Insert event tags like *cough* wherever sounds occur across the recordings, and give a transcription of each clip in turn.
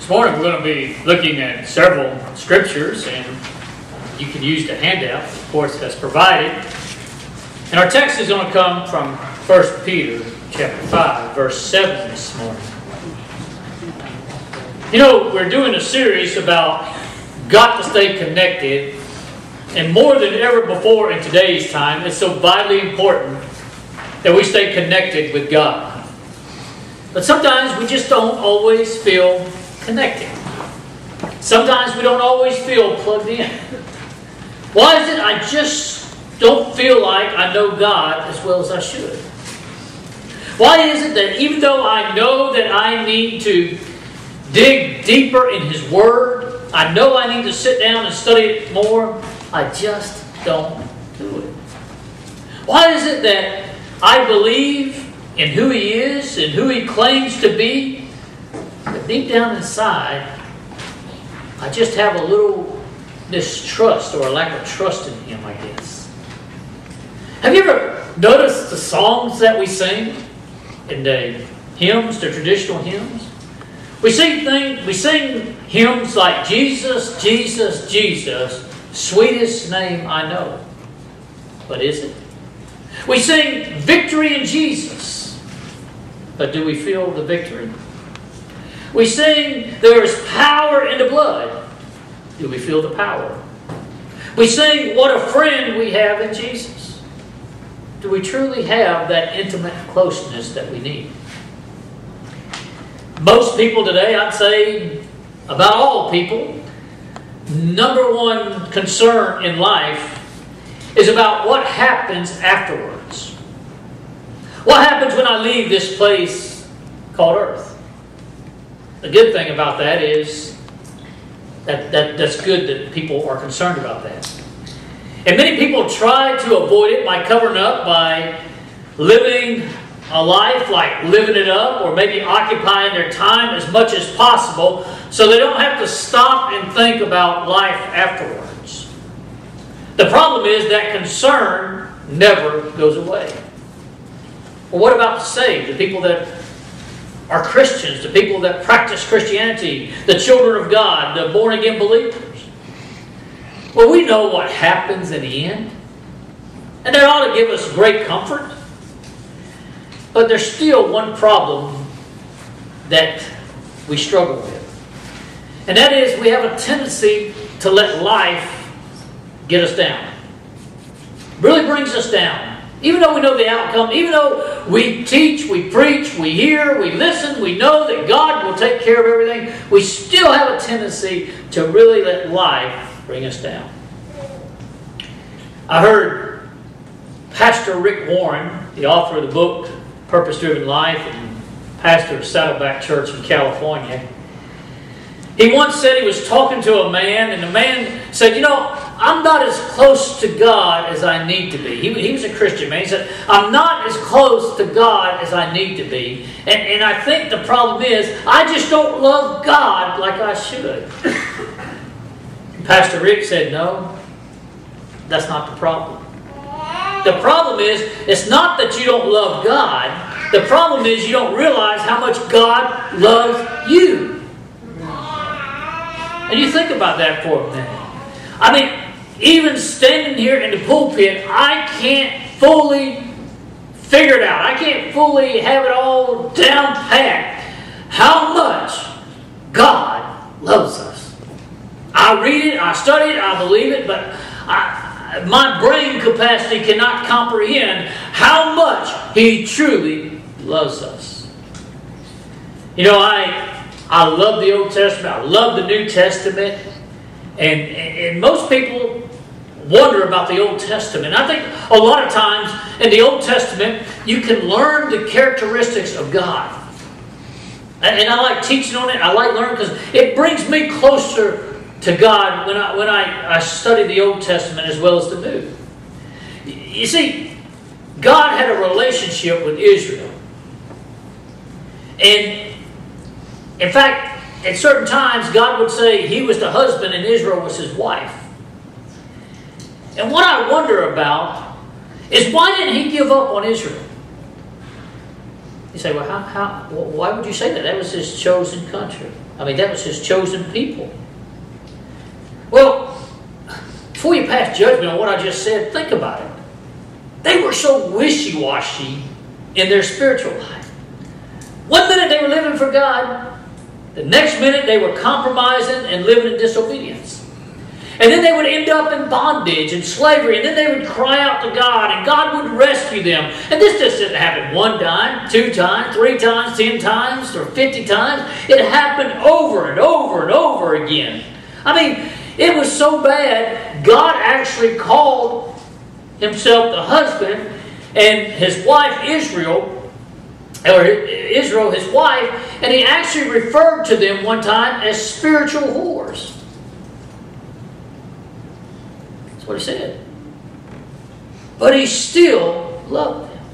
This morning we're going to be looking at several scriptures, and you can use the handout, of course, that's provided. And our text is going to come from 1 Peter chapter 5, verse 7 this morning. You know, we're doing a series about got to stay connected, and more than ever before in today's time, it's so vitally important that we stay connected with God. But sometimes we just don't always feel connected. Sometimes we don't always feel plugged in. Why is it I just don't feel like I know God as well as I should? Why is it that even though I know that I need to dig deeper in His Word, I know I need to sit down and study it more, I just don't do it? Why is it that I believe in who He is and who He claims to be, but deep down inside, I just have a little mistrust or a lack of trust in Him, I guess. Have you ever noticed the songs that we sing in the hymns, the traditional hymns? We sing things, we sing hymns like Jesus, Jesus, Jesus, sweetest name I know. But is it? We sing victory in Jesus, but do we feel the victory? We sing there is power in the blood. Do we feel the power? We sing what a friend we have in Jesus. Do we truly have that intimate closeness that we need? Most people today, I'd say, about all people, number one concern in life is about what happens afterwards. What happens when I leave this place called Earth? The good thing about that is that, that that's good that people are concerned about that. And many people try to avoid it by covering up, by living a life like living it up, or maybe occupying their time as much as possible so they don't have to stop and think about life afterwards. The problem is that concern never goes away. Well, what about the saved, the people that are Christians, the people that practice Christianity, the children of God, the born again believers? Well, we know what happens in the end. And that ought to give us great comfort. But there's still one problem that we struggle with. And that is we have a tendency to let life get us down. Really brings us down. Even though we know the outcome, even though we teach, we preach, we hear, we listen, we know that God will take care of everything, we still have a tendency to really let life bring us down. I heard Pastor Rick Warren, the author of the book Purpose Driven Life and pastor of Saddleback Church in California, he once said he was talking to a man, and the man said, You know, I'm not as close to God as I need to be. He, he was a Christian man. He said, I'm not as close to God as I need to be. And, and I think the problem is, I just don't love God like I should. *coughs* Pastor Rick said, No, that's not the problem. The problem is, it's not that you don't love God. The problem is you don't realize how much God loves you. And you think about that for a minute. I mean, even standing here in the pulpit, I can't fully figure it out. I can't fully have it all down pat how much God loves us. I read it, I study it, I believe it, but I, my brain capacity cannot comprehend how much He truly loves us. You know, I I love the Old Testament. I love the New Testament, and and most people wonder about the Old Testament. I think a lot of times in the Old Testament you can learn the characteristics of God. And I like teaching on it. I like learning because it brings me closer to God when I, when I, I study the Old Testament as well as the New. You see, God had a relationship with Israel. And in fact, at certain times, God would say he was the husband and Israel was his wife. And what I wonder about is why didn't he give up on Israel? You say, well, how, how, why would you say that? That was his chosen country. I mean, that was his chosen people. Well, before you pass judgment on what I just said, think about it. They were so wishy washy in their spiritual life. One minute they were living for God, the next minute they were compromising and living in disobedience. And then they would end up in bondage and slavery, and then they would cry out to God, and God would rescue them. And this just didn't happen one time, two times, three times, ten times, or fifty times. It happened over and over and over again. I mean, it was so bad, God actually called himself the husband and his wife Israel or Israel, his wife, and he actually referred to them one time as spiritual whores. What he said. But he still loved them.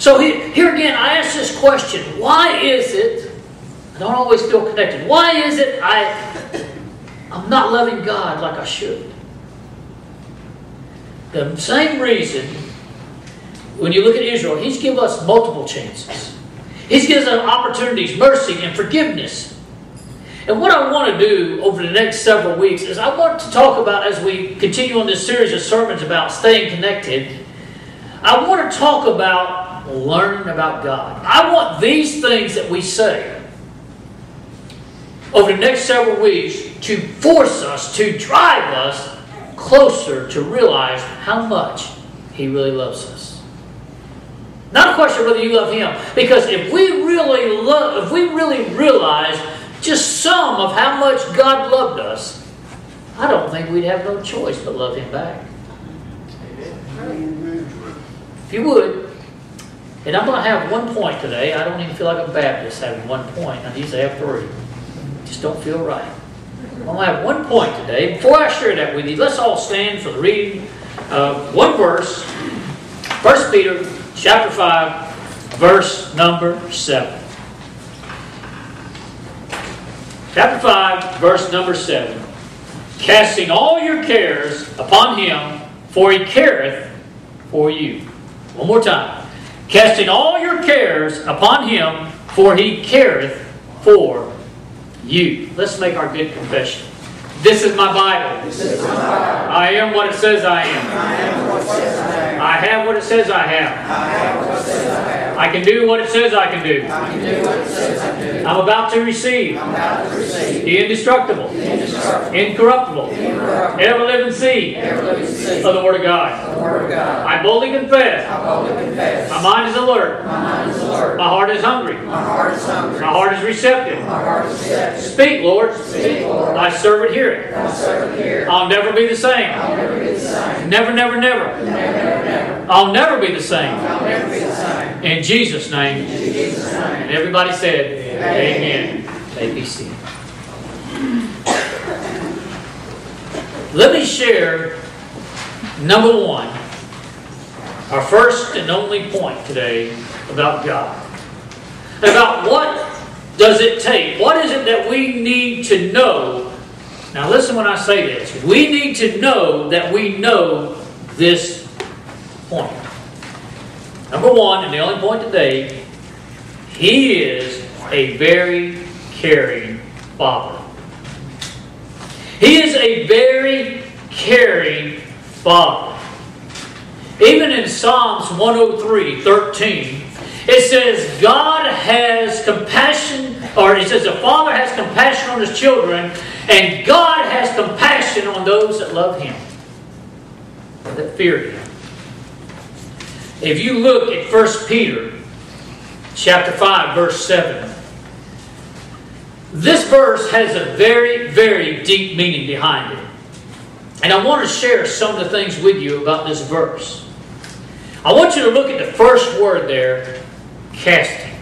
So he, here again, I ask this question why is it, I don't always feel connected, why is it I, I'm not loving God like I should? The same reason, when you look at Israel, he's given us multiple chances. He's given us opportunities, mercy, and forgiveness. And what I want to do over the next several weeks is I want to talk about, as we continue on this series of sermons about staying connected, I want to talk about learning about God. I want these things that we say over the next several weeks to force us, to drive us closer to realize how much He really loves us. Not a question whether you love Him, because if we really love, if we really realize just some of how much God loved us, I don't think we'd have no choice but love Him back. If you would, and I'm going to have one point today. I don't even feel like a Baptist having one point. I usually have three. Just don't feel right. I'm going to have one point today. Before I share that with you, let's all stand for the reading of one verse. 1 Peter chapter 5, verse number 7. Chapter 5, verse number 7. Casting all your cares upon him, for he careth for you. One more time. Casting all your cares upon him, for he careth for you. Let's make our good confession. This is my Bible. Is my Bible. I am what it says I am. I, am I have what it says I have. I I can do. What it says I can do. I'm about to receive. The indestructible. Incorruptible. Ever living seed. Of the Word of God. I boldly confess. I confess. My mind is alert. My heart is hungry. My heart is hungry. My heart is receptive. My heart is. Speak, Lord. Thy servant heareth. I'll never be the same. I'll never be the same. Never, never, never. Never, never, never. I'll never be the same. I'll never be the same. In Jesus' name. In Jesus name. And everybody said, Amen. Amen. May be seated. Let me share number one, our first and only point today about God. About what does it take? What is it that we need to know? Now, listen when I say this. We need to know that we know this point. Number one, and the only point today, he is a very caring father. He is a very caring father. Even in Psalms 103 13, it says, God has compassion, or it says, the Father has compassion on his children, and God has compassion on those that love him, that fear him. If you look at 1 Peter chapter 5, verse 7, this verse has a very, very deep meaning behind it. And I want to share some of the things with you about this verse. I want you to look at the first word there, casting.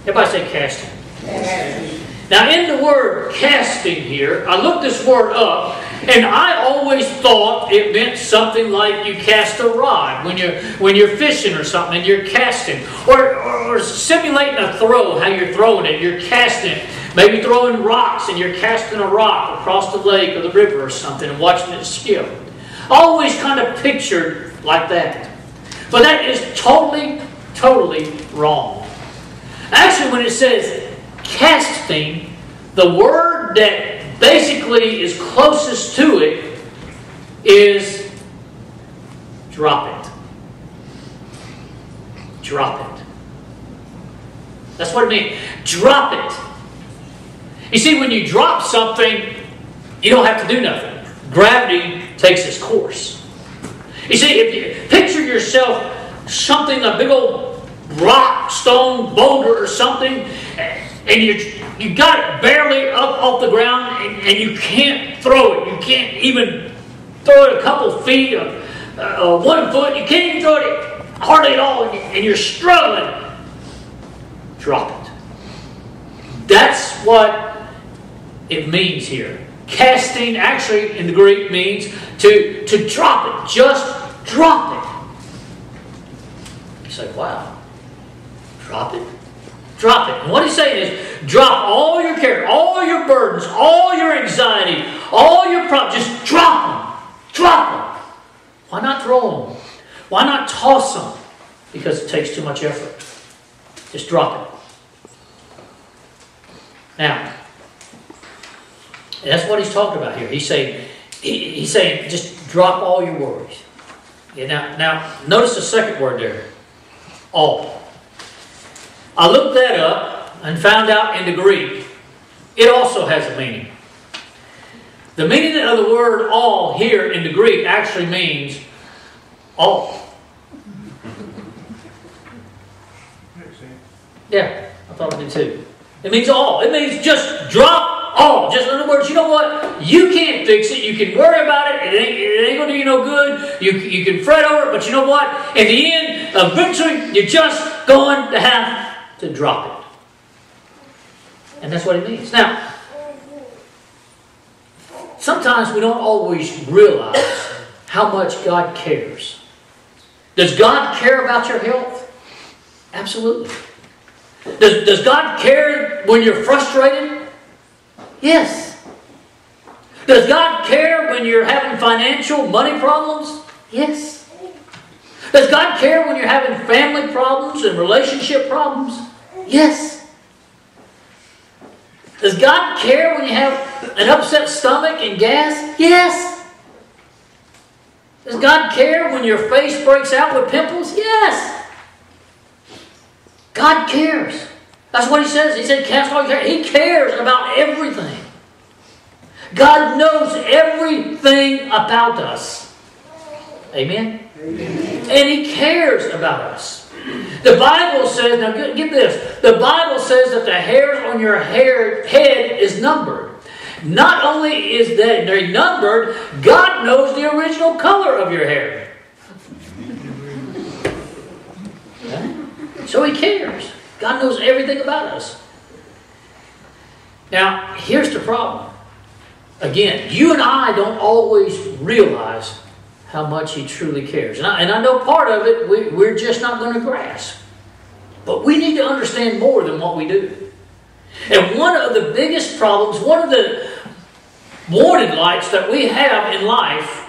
Everybody say casting. casting. Now, in the word casting here, I looked this word up, and I always thought it meant something like you cast a rod when you're when you're fishing or something and you're casting. Or, or, or simulating a throw, how you're throwing it, you're casting. Maybe throwing rocks and you're casting a rock across the lake or the river or something and watching it skip. Always kind of pictured like that. But that is totally, totally wrong. Actually, when it says casting, the word that basically is closest to it is drop it. Drop it. That's what it means. Drop it. You see, when you drop something, you don't have to do nothing. Gravity takes its course. You see, if you picture yourself something, a big old rock, stone, boulder, or something, and you you got it barely up off the ground, and, and you can't throw it. You can't even throw it a couple feet, or uh, one foot. You can't even throw it hardly at all, and you're struggling. Drop it. That's what it means here. Casting actually in the Greek means to, to drop it. Just drop it. You say, wow. Drop it? Drop it. And what he's saying is drop all your care, all your burdens, all your anxiety, all your problems. Just drop them. Drop them. Why not throw them? Why not toss them? Because it takes too much effort. Just drop it. Now, that's what he's talking about here. He's saying, he, he's saying, just drop all your worries. Yeah, now, now, notice the second word there, all. I looked that up and found out in the Greek, it also has a meaning. The meaning of the word all here in the Greek actually means all. Yeah, I thought it did too. It means all. It means just drop all. Just in other words, you know what? You can't fix it. You can worry about it. It ain't, it ain't going to do you no good. You, you can fret over it, but you know what? In the end, of eventually, you're just going to have to drop it. And that's what it means. Now, sometimes we don't always realize how much God cares. Does God care about your health? Absolutely. Does, does God care when you're frustrated? Yes. Does God care when you're having financial money problems? Yes. Does God care when you're having family problems and relationship problems? Yes. Does God care when you have an upset stomach and gas? Yes. Does God care when your face breaks out with pimples? Yes. God cares. That's what he says. He said, cast all your care. He cares about everything. God knows everything about us. Amen? Amen? And he cares about us. The Bible says, now get this. The Bible says that the hairs on your hair, head is numbered. Not only is that they numbered, God knows the original color of your hair. So he cares. God knows everything about us. Now, here's the problem. Again, you and I don't always realize how much he truly cares. And I, and I know part of it we, we're just not going to grasp. But we need to understand more than what we do. And one of the biggest problems, one of the warning lights that we have in life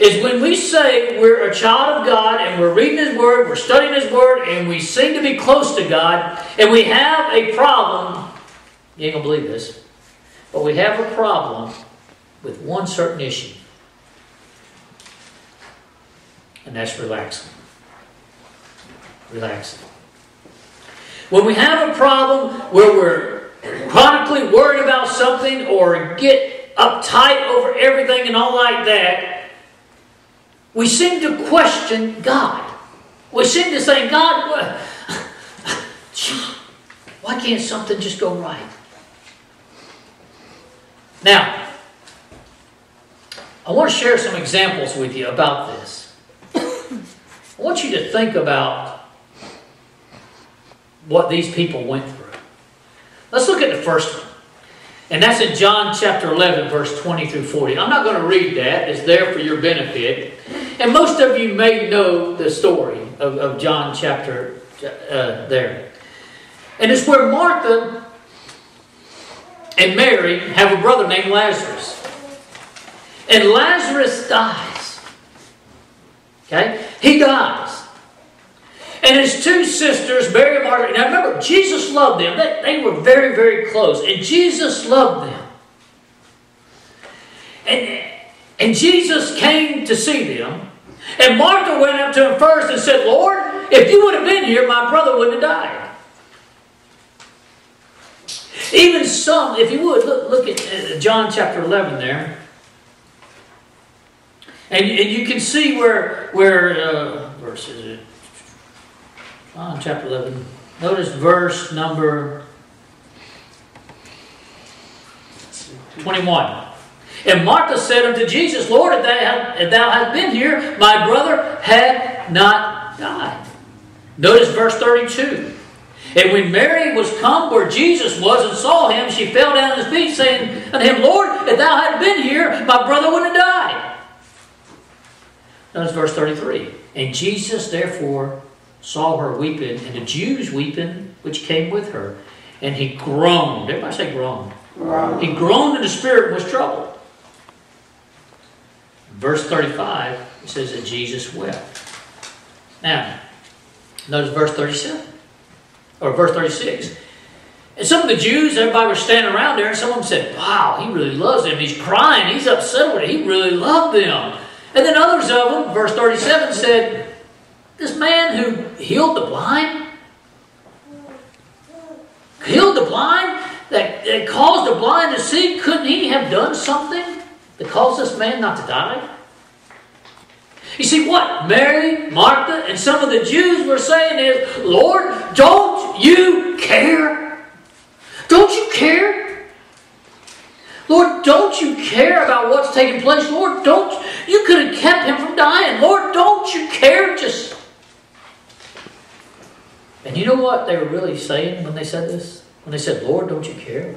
is when we say we're a child of God and we're reading His Word, we're studying His Word, and we seem to be close to God, and we have a problem. You ain't gonna believe this, but we have a problem with one certain issue, and that's relaxing. Relaxing. When we have a problem where we're chronically worried about something or get uptight over everything and all like that, we seem to question God. We seem to say, God, *laughs* why can't something just go right? Now, I want to share some examples with you about this. I want you to think about what these people went through. Let's look at the first one. And that's in John chapter 11, verse 20 through 40. I'm not going to read that, it's there for your benefit. And most of you may know the story of, of John chapter uh, there. And it's where Martha and Mary have a brother named Lazarus. And Lazarus dies. Okay? He dies. And his two sisters, Mary and Martha. Now remember, Jesus loved them. They, they were very, very close. And Jesus loved them. And, and Jesus came to see them. And Martha went up to him first and said, Lord, if you would have been here, my brother wouldn't have died. Even some, if you would, look, look at uh, John chapter 11 there. And, and you can see where, where uh, verse is it? John chapter 11. Notice verse number 21. And Martha said unto Jesus, Lord, if thou, if thou had been here, my brother had not died. Notice verse 32. And when Mary was come where Jesus was and saw him, she fell down at his feet, saying unto him, Lord, if thou had been here, my brother would have died. Notice verse 33. And Jesus therefore saw her weeping, and the Jews weeping, which came with her. And he groaned. Everybody say groaned. He groaned in the spirit and was troubled. Verse 35, it says that Jesus wept. Now, notice verse 37, or verse 36. And some of the Jews, everybody was standing around there, and some of them said, Wow, he really loves them. He's crying. He's upset with it. He really loved them. And then others of them, verse 37 said, This man who healed the blind, healed the blind, that, that caused the blind to see, couldn't he have done something that caused this man not to die? You see, what Mary, Martha, and some of the Jews were saying is, Lord, don't you care? Don't you care? Lord, don't you care about what's taking place? Lord, don't you could have kept him from dying. Lord, don't you care? Just and you know what they were really saying when they said this? When they said, Lord, don't you care?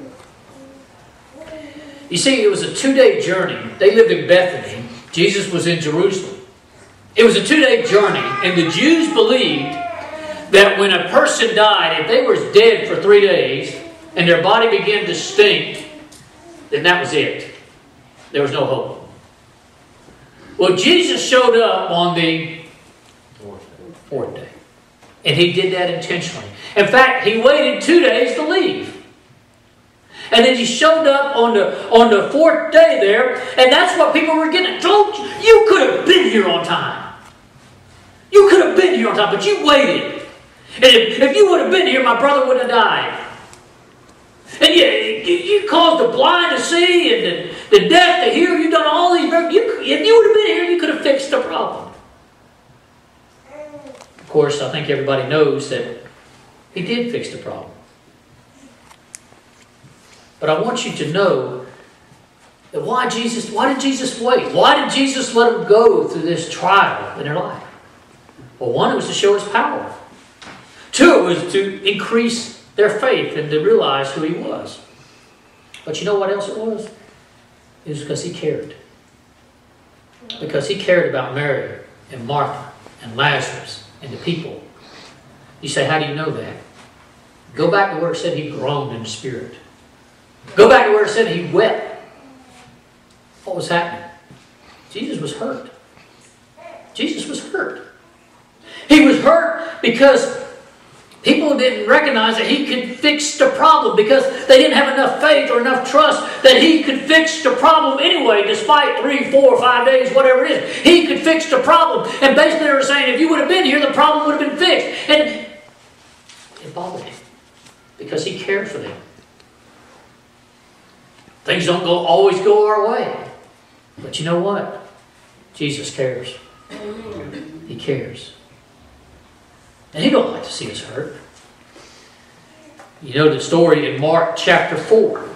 You see, it was a two day journey. They lived in Bethany, Jesus was in Jerusalem. It was a two day journey, and the Jews believed that when a person died, if they were dead for three days and their body began to stink, then that was it. There was no hope. Well, Jesus showed up on the fourth day. And he did that intentionally. In fact, he waited two days to leave. And then he showed up on the on the fourth day there, and that's what people were getting. Don't you could have been here on time. You could have been here on time, but you waited. And if, if you would have been here, my brother would have died. And you, you, caused the blind to see and the, the deaf to hear. You've done all these You, if you would have been here, you could have fixed the problem. Of course, I think everybody knows that he did fix the problem. But I want you to know that why Jesus, why did Jesus wait? Why did Jesus let them go through this trial in their life? Well, one, it was to show his power. Two, it was to increase their faith and to realize who he was. But you know what else it was? It was because he cared. Because he cared about Mary and Martha and Lazarus and the people. You say, how do you know that? Go back to where it said he groaned in spirit. Go back to where it said he wept. What was happening? Jesus was hurt. Jesus was hurt. He was hurt because people didn't recognize that he could fix the problem because they didn't have enough faith or enough trust that he could fix the problem anyway, despite three, four, five days, whatever it is. He could fix the problem. And basically, they were saying, if you would have been here, the problem would have been fixed. And it bothered him because he cared for them. Things don't go, always go our way. But you know what? Jesus cares. He cares. And he don't like to see us hurt. You know the story in Mark chapter 4.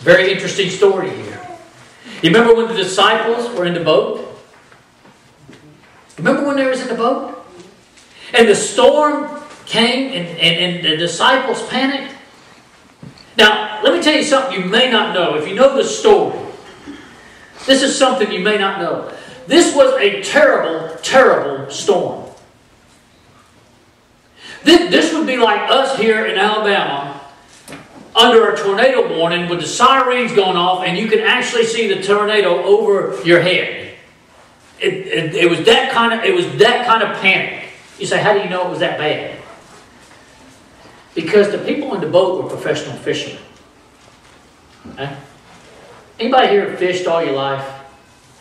Very interesting story here. You remember when the disciples were in the boat? Remember when they was in the boat? And the storm came and, and, and the disciples panicked? Now, let me tell you something you may not know. If you know the story, this is something you may not know. This was a terrible, terrible storm. This, this would be like us here in Alabama under a tornado warning with the sirens going off and you can actually see the tornado over your head. It, it, it, was that kind of it was that kind of panic. You say, how do you know it was that bad? Because the people in the boat were professional fishermen. Okay? Anybody here fished all your life?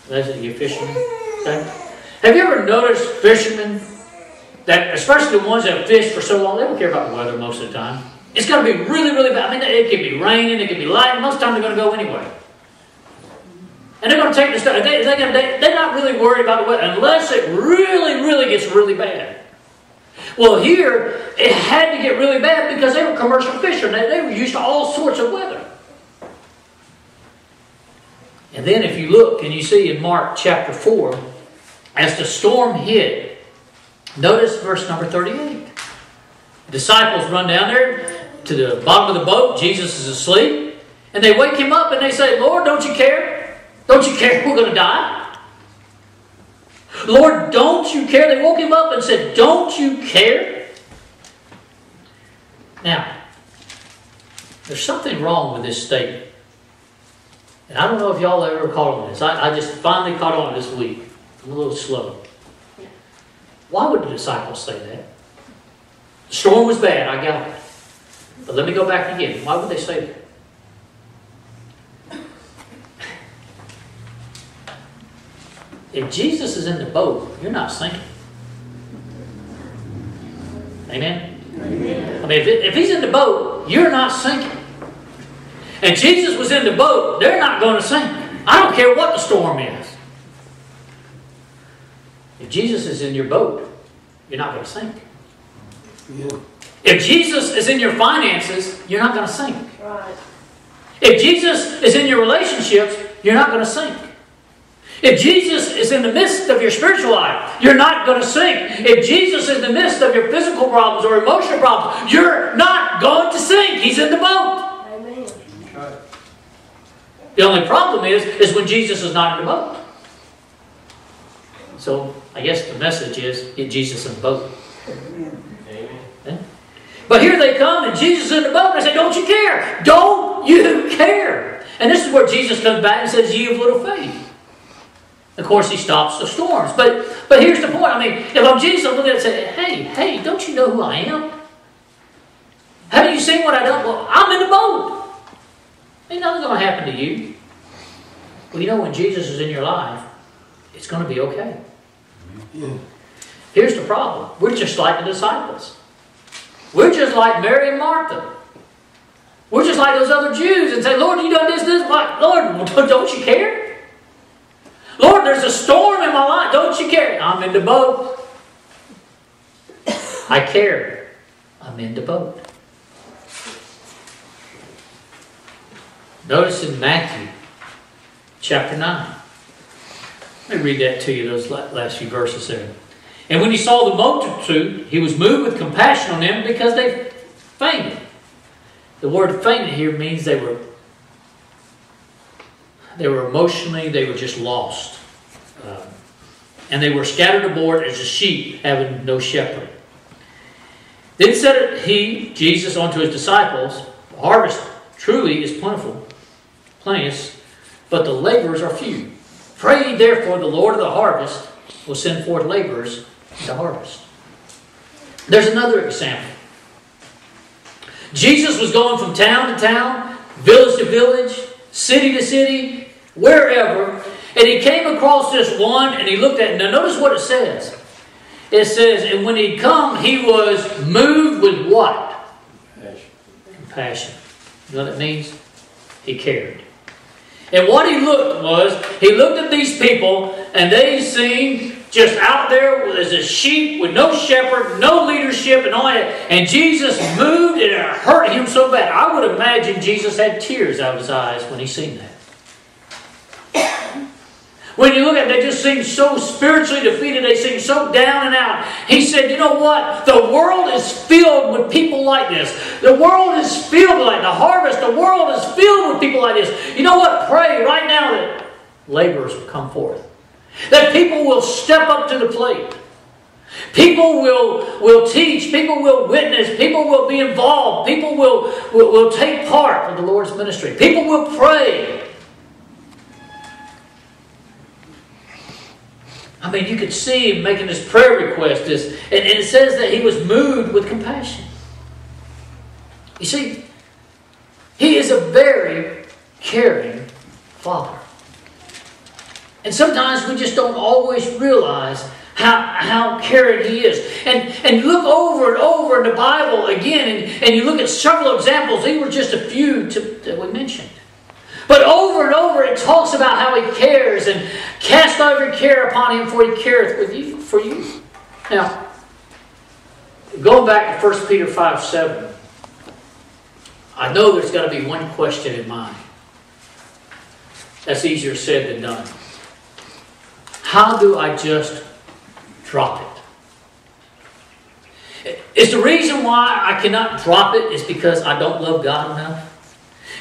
That's it, you fishermen? Okay? Have you ever noticed fishermen that, especially the ones that have fished for so long, they don't care about the weather most of the time. It's going to be really, really bad. I mean, it could be raining, it could be light. Most of the time, they're going to go anyway. And they're going to take the stuff. They, they, they, they're not really worried about the weather unless it really, really gets really bad. Well, here, it had to get really bad because they were commercial fishermen. They, they were used to all sorts of weather. And then if you look and you see in Mark chapter 4, as the storm hit, notice verse number 38. Disciples run down there to the bottom of the boat. Jesus is asleep. And they wake him up and they say, Lord, don't you care? Don't you care we're going to die? Lord, don't you care? They woke him up and said, Don't you care? Now, there's something wrong with this statement. And I don't know if y'all ever caught on this. I, I just finally caught on this week. I'm a little slow. Why would the disciples say that? The storm was bad, I got it. But let me go back again. Why would they say that? If Jesus is in the boat, you're not sinking. Amen? Amen. I mean, if, it, if he's in the boat, you're not sinking. And Jesus was in the boat, they're not going to sink. I don't care what the storm is. If Jesus is in your boat, you're not going to sink. Yeah. If Jesus is in your finances, you're not going to sink. Right. If Jesus is in your relationships, you're not going to sink. If Jesus is in the midst of your spiritual life, you're not going to sink. If Jesus is in the midst of your physical problems or emotional problems, you're not going to sink. He's in the boat. Amen. The only problem is, is when Jesus is not in the boat. So I guess the message is get Jesus in the boat. Amen. Amen. But here they come and Jesus is in the boat. And I say, Don't you care? Don't you care? And this is where Jesus comes back and says, Ye of little faith. Of course, he stops the storms. But but here's the point. I mean, if I'm Jesus, I'm looking at it and say, Hey, hey, don't you know who I am? Haven't you seen what I done? Well, I'm in the boat. Ain't nothing going to happen to you. Well, you know, when Jesus is in your life, it's going to be okay. Yeah. Here's the problem. We're just like the disciples. We're just like Mary and Martha. We're just like those other Jews and say, Lord, you done this, this. What? Lord, *laughs* don't you care? Lord, there's a storm in my life. Don't you care? I'm in the boat. *coughs* I care. I'm in the boat. Notice in Matthew chapter 9. Let me read that to you, those last few verses there. And when he saw the multitude, he was moved with compassion on them because they fainted. The word fainted here means they were they were emotionally, they were just lost. Um, and they were scattered abroad as a sheep having no shepherd. Then said he, Jesus, unto his disciples, The harvest truly is plentiful, plenteous, but the laborers are few. Pray therefore the Lord of the harvest will send forth laborers to harvest. There's another example. Jesus was going from town to town, village to village, city to city, wherever, and he came across this one and he looked at it. Now, notice what it says. It says, and when he'd come, he was moved with what? Compassion. Compassion. You know what that means? He cared. And what he looked was, he looked at these people, and they seemed just out there as a sheep with no shepherd, no leadership, and all that. And Jesus moved, and it hurt him so bad. I would imagine Jesus had tears out of his eyes when he seen that. When you look at it, they just seem so spiritually defeated. They seem so down and out. He said, You know what? The world is filled with people like this. The world is filled like the harvest. The world is filled with people like this. You know what? Pray right now that laborers will come forth. That people will step up to the plate. People will, will teach, people will witness, people will be involved, people will, will, will take part in the Lord's ministry, people will pray. I mean, you could see him making this prayer request, this, and, and it says that he was moved with compassion. You see, he is a very caring father. And sometimes we just don't always realize how, how caring he is. And, and look over and over in the Bible again, and, and you look at several examples. These were just a few to, that we mentioned. But over and over it talks about how he cares and cast over care upon him, for he careth with you for you. Now, going back to 1 Peter 5 7, I know there's got to be one question in mind. That's easier said than done. How do I just drop it? Is the reason why I cannot drop it is because I don't love God enough?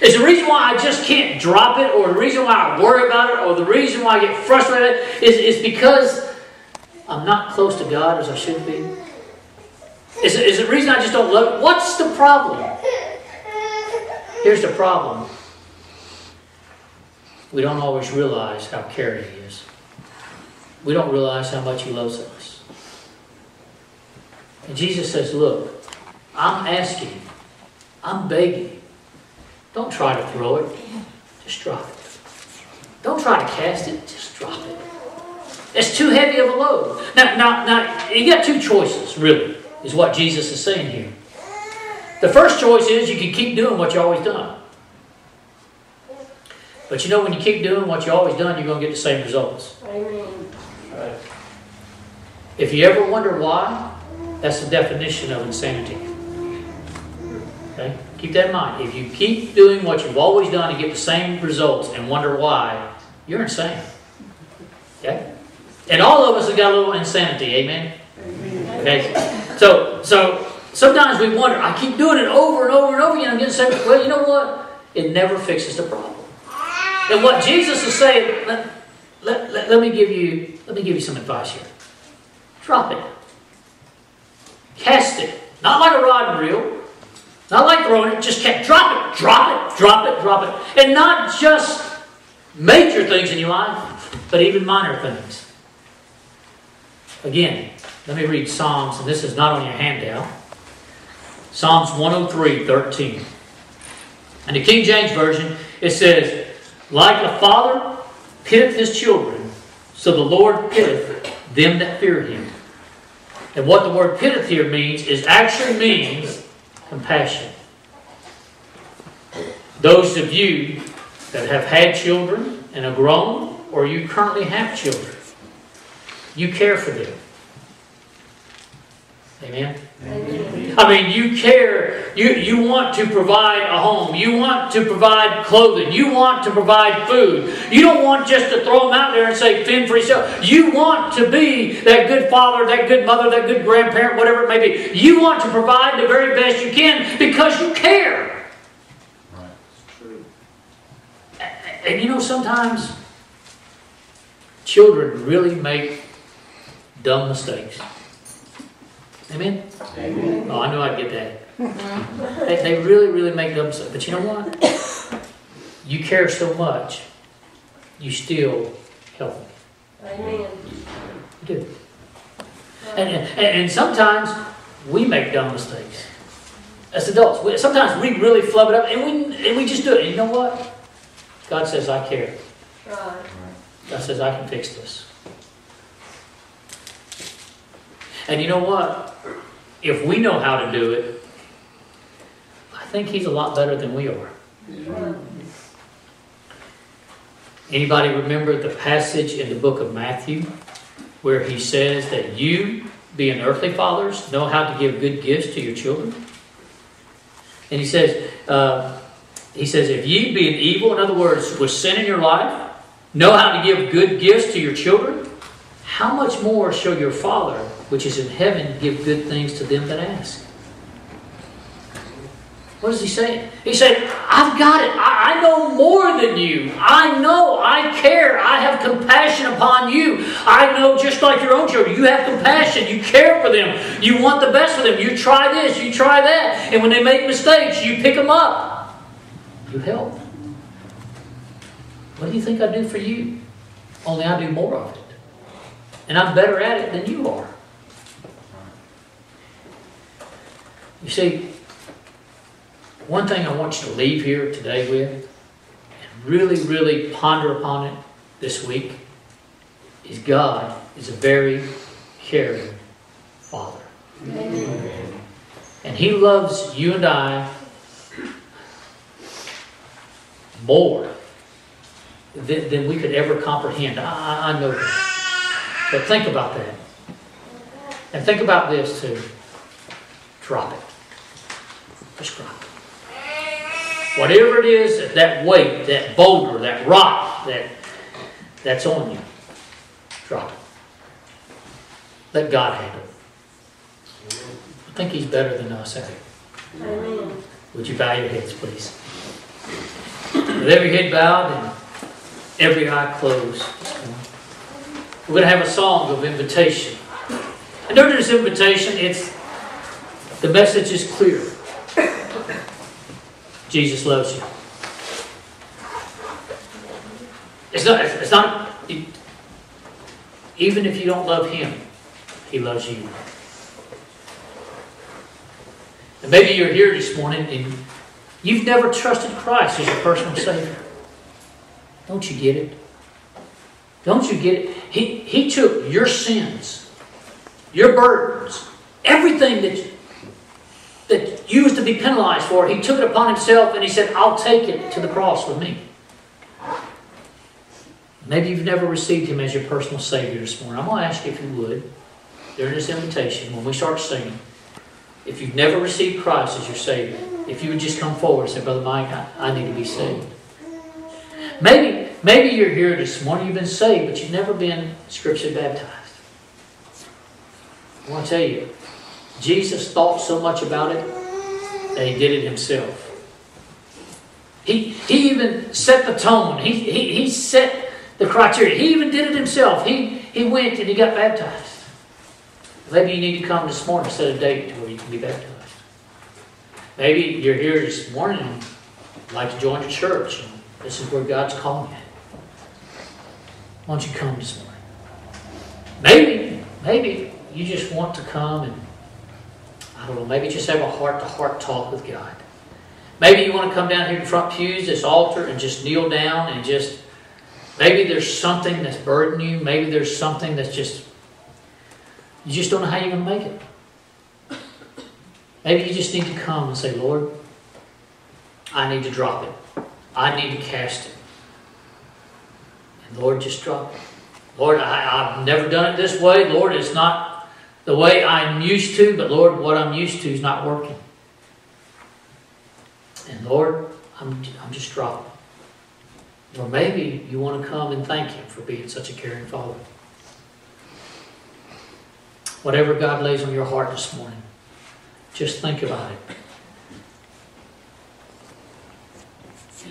Is the reason why I just can't drop it, or the reason why I worry about it, or the reason why I get frustrated is, is because I'm not close to God as I should be? Is, is the reason I just don't love it? What's the problem? Here's the problem. We don't always realize how caring He is. We don't realize how much He loves us. And Jesus says, Look, I'm asking, I'm begging don't try to throw it. Just drop it. Don't try to cast it. Just drop it. It's too heavy of a load. Now, now, now, you got two choices, really, is what Jesus is saying here. The first choice is you can keep doing what you always done. But you know, when you keep doing what you always done, you're going to get the same results. Amen. Right. If you ever wonder why, that's the definition of insanity. Okay? Keep that in mind. If you keep doing what you've always done and get the same results and wonder why, you're insane. Okay? And all of us have got a little insanity, amen? Okay? So so sometimes we wonder, I keep doing it over and over and over again. I'm getting saved. Well, you know what? It never fixes the problem. And what Jesus is saying, let, let, let, let me give you let me give you some advice here. Drop it. Cast it. Not like a rod and reel. Not like throwing it, just kept drop it, drop it, drop it, drop it. And not just major things in your life, but even minor things. Again, let me read Psalms, and this is not on your handout. Psalms 103, 13. In the King James Version, it says, Like a father pitteth his children, so the Lord pitteth them that fear him. And what the word pitteth here means is actually means compassion. Those of you that have had children and are grown, or you currently have children, you care for them. Amen? Amen? I mean, you care. You, you want to provide a home. You want to provide clothing. You want to provide food. You don't want just to throw them out there and say, fend for yourself. You want to be that good father, that good mother, that good grandparent, whatever it may be. You want to provide the very best you can because you care. Right. It's true. And you know, sometimes children really make dumb mistakes. Amen? Amen. Oh, I knew I'd get that. they, they really, really make dumb mistakes. But you know what? You care so much, you still help them. Amen. You do. And, and, and sometimes we make dumb mistakes as adults. We, sometimes we really flub it up and we, and we just do it. And you know what? God says, I care. Right. God says, I can fix this. And you know what? If we know how to do it, I think he's a lot better than we are. Anybody remember the passage in the book of Matthew where he says that you, being earthly fathers, know how to give good gifts to your children? And he says, uh, he says, if ye being evil, in other words, with sin in your life, know how to give good gifts to your children, how much more shall your Father which is in heaven give good things to them that ask. What is he saying? He's saying, I've got it. I, I, know more than you. I know. I care. I have compassion upon you. I know just like your own children. You have compassion. You care for them. You want the best for them. You try this. You try that. And when they make mistakes, you pick them up. You help. What do you think I do for you? Only I do more of it. And I'm better at it than you are. You see, one thing I want you to leave here today with, and really, really ponder upon it this week, is God is a very caring Father. Amen. And He loves you and I more than, than we could ever comprehend. I, I know that. But think about that. And think about this too. Drop it. It. Whatever it is, that weight, that boulder, that rock, that that's on you, drop it. Let God handle it. I think He's better than us it. Amen. Would you bow your heads, please? With every head bowed and every eye closed We're going to have a song of invitation. And during this invitation, it's the message is clear. Jesus loves you. It's not, it's not, even if you don't love Him, He loves you. And maybe you're here this morning and you've never trusted Christ as your personal Savior. Don't you get it? Don't you get it? He, he took your sins, your burdens, everything that you was to be penalized for, it. he took it upon himself and he said, I'll take it to the cross with me. Maybe you've never received him as your personal Savior this morning. I'm going to ask you if you would, during this invitation, when we start singing, if you've never received Christ as your Savior, if you would just come forward and say, Brother Mike, I, I need to be saved. Maybe, maybe you're here this morning, you've been saved, but you've never been scripturally baptized. I want to tell you, Jesus thought so much about it that he did it himself. He, he even set the tone. He, he, he set the criteria. He even did it himself. He, he went and he got baptized. Maybe you need to come this morning, set a date to where you can be baptized. Maybe you're here this morning and like to join the church. And this is where God's calling you. Why don't you come this morning? Maybe, maybe you just want to come and I don't know, maybe just have a heart to heart talk with God. Maybe you want to come down here to front pews, this altar, and just kneel down and just, maybe there's something that's burdening you. Maybe there's something that's just, you just don't know how you're going to make it. Maybe you just need to come and say, Lord, I need to drop it. I need to cast it. And Lord, just drop it. Lord, I, I've never done it this way. Lord, it's not the way I'm used to, but Lord, what I'm used to is not working. And Lord, I'm, I'm just dropping. Or maybe you want to come and thank Him for being such a caring Father. Whatever God lays on your heart this morning, just think about it.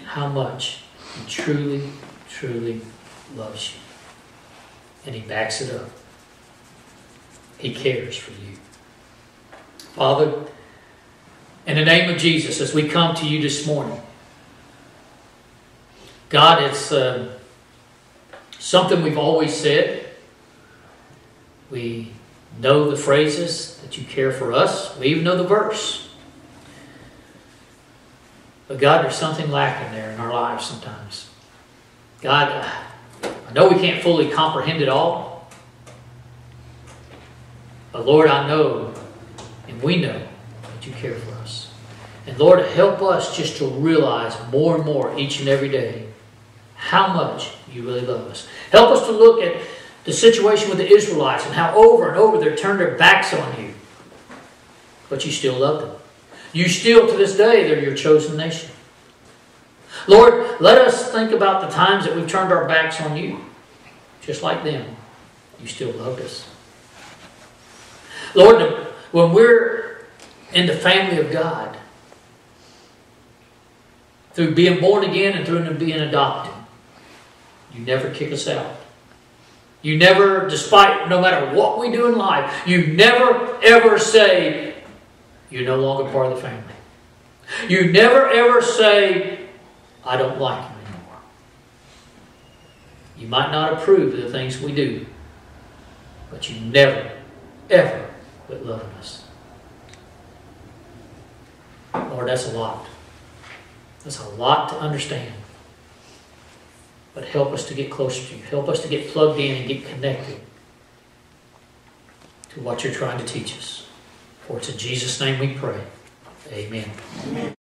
How much He truly, truly loves you. And He backs it up. He cares for you. Father, in the name of Jesus, as we come to you this morning, God, it's uh, something we've always said. We know the phrases that you care for us. We even know the verse. But God, there's something lacking there in our lives sometimes. God, I know we can't fully comprehend it all. But Lord, I know, and we know, that you care for us. And Lord, help us just to realize more and more each and every day how much you really love us. Help us to look at the situation with the Israelites and how over and over they turned their backs on you. But you still love them. You still, to this day, they're your chosen nation. Lord, let us think about the times that we've turned our backs on you. Just like them, you still loved us. Lord, when we're in the family of God, through being born again and through being adopted, you never kick us out. You never, despite no matter what we do in life, you never ever say you're no longer part of the family. You never ever say, I don't like you anymore. You might not approve of the things we do, But you never, ever quit loving us. Lord, that's a lot. That's a lot to understand. But help us to get closer to you. Help us to get plugged in and get connected to what you're trying to teach us. For it's in Jesus' name we pray. Amen. Amen.